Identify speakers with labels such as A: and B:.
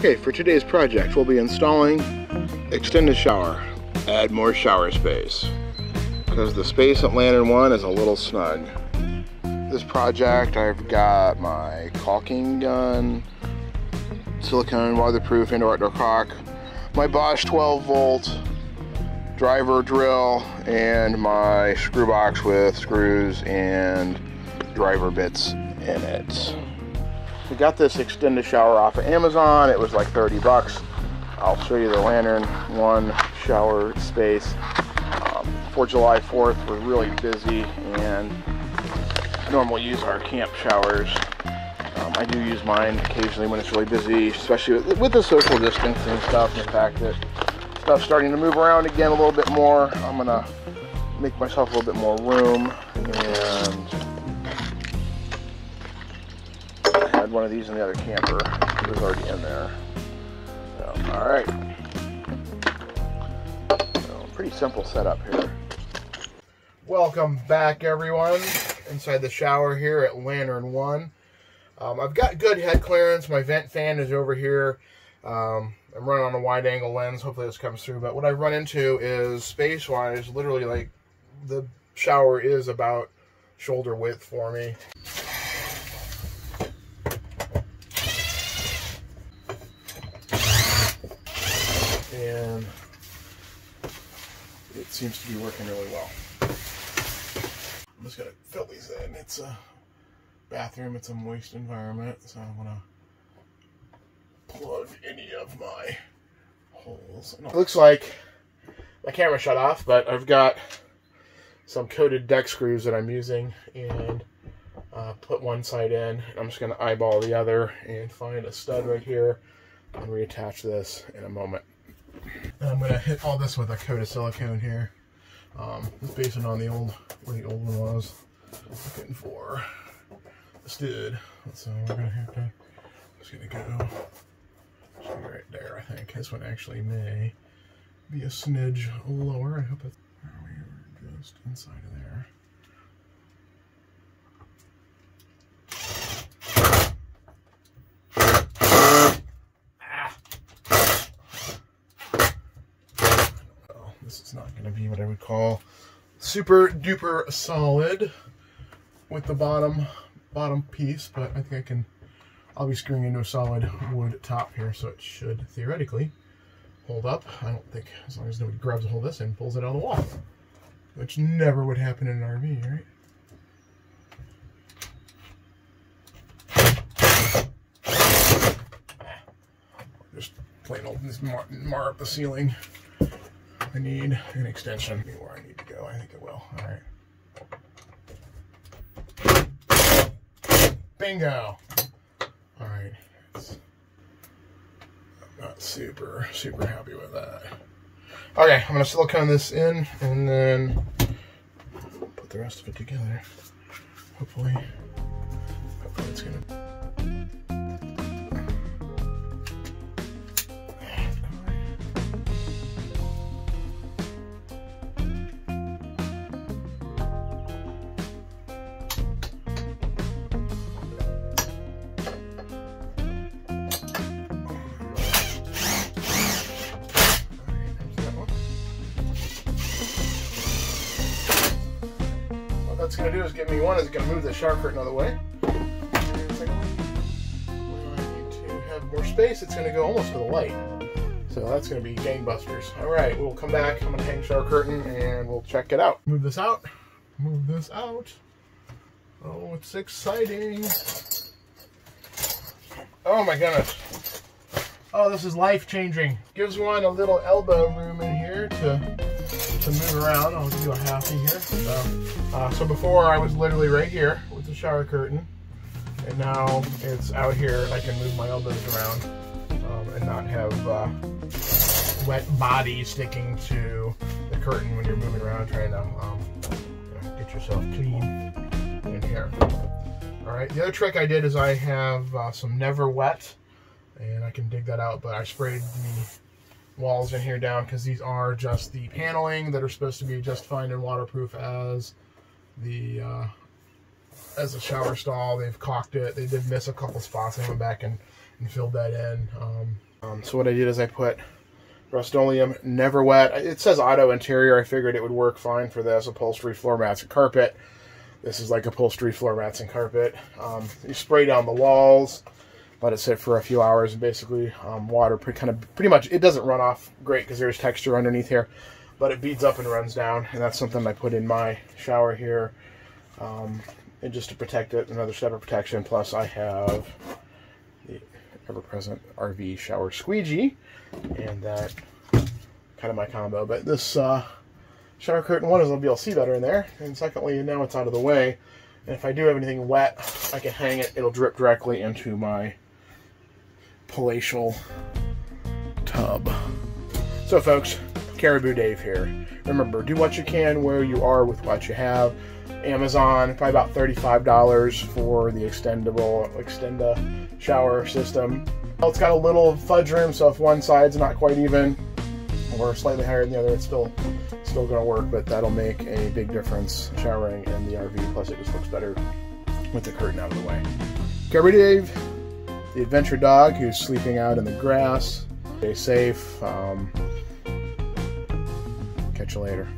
A: Okay, for today's project, we'll be installing Extend A Shower. Add more shower space. Because the space at Lantern 1 is a little snug. This project, I've got my caulking gun, silicone weatherproof indoor outdoor caulk, my Bosch 12 volt driver drill, and my screw box with screws and driver bits in it. We got this Extend A Shower off of Amazon. It was like 30 bucks. I'll show you the Lantern One shower space. Um, for July 4th, we're really busy and normally use our camp showers. Um, I do use mine occasionally when it's really busy, especially with, with the social distancing stuff and the fact that stuff's starting to move around again a little bit more. I'm gonna make myself a little bit more room and had one of these in the other camper. It was already in there. So, all right. So, pretty simple setup here. Welcome back, everyone. Inside the shower here at Lantern One. Um, I've got good head clearance. My vent fan is over here. Um, I'm running on a wide angle lens. Hopefully this comes through. But what I've run into is space-wise, literally like the shower is about shoulder width for me. and it seems to be working really well. I'm just gonna fill these in. It's a bathroom, it's a moist environment, so I'm gonna plug any of my holes. It looks like my camera shut off, but I've got some coated deck screws that I'm using and uh, put one side in. I'm just to eyeball the other and find a stud right here and reattach this in a moment. And I'm to hit all this with a coat of silicone here. Um, it's based on the old, where the old one was. Looking for a stud. So we're to have to, just to go right there, I think. This one actually may be a smidge lower. I hope it's, we're just inside of there. this is not going to be what I would call super duper solid with the bottom bottom piece, but I think I can, I'll be screwing into a solid wood top here, so it should theoretically hold up. I don't think, as long as nobody grabs a hold of this and pulls it out of the wall, which never would happen in an RV, right? Just plain old mar, mar up the ceiling. I need an extension. Where I need to go, I think it will. All right. Bingo. All right. It's, I'm not super, super happy with that. Okay, I'm gonna silicone this in and then put the rest of it together. Hopefully What that's gonna do is give me one is gonna move the shower curtain out of the way. To more space, it's gonna go almost to the light. So that's gonna be gangbusters. All right, we'll come back. I'm gonna hang shower curtain and we'll check it out. Move this out. Move this out. Oh, it's exciting. Oh my goodness. Oh, this is life changing. Gives one a little elbow room in here to to move around. I'll you a halfie here. So, uh, so before I was literally right here with the shower curtain, and now it's out here. and I can move my elbows around um, and not have uh, wet body sticking to the curtain when you're moving around trying to um, get yourself clean in here. All right. The other trick I did is I have uh, some Never Wet, and I can dig that out. But I sprayed the walls in here down because these are just the paneling that are supposed to be just fine and waterproof as the uh, as a shower stall. They've caulked it. They did miss a couple spots. I went back and and filled that in. Um, um, so what I did is I put Rust-Oleum Never Wet. It says auto interior. I figured it would work fine for this. Upholstery, floor mats, and carpet. This is like upholstery, floor mats, and carpet. Um, you spray down the walls, let it sit for a few hours, and basically um, water pretty, kind of pretty much. It doesn't run off great because there's texture underneath here, but it beads up and runs down, and that's something I put in my shower here, um, and just to protect it, another step of protection. Plus, I have the ever-present RV shower squeegee, and that kind of my combo. But this uh, shower curtain, one is I'll be able to see better in there, and secondly, now it's out of the way. And if I do have anything wet, I can hang it. It'll drip directly into my palatial tub. So, folks, Caribou Dave here. Remember, do what you can where you are with what you have. Amazon, probably about $35 for the extendable Extenda shower system. It's got a little fudge room, so if one side's not quite even or slightly higher than the other, it's still still going to work, but that'll make a big difference showering in the RV. Plus, it just looks better with the curtain out of the way. Caribou Dave, the adventure dog who's sleeping out in the grass. Stay safe. Um, Catch you later.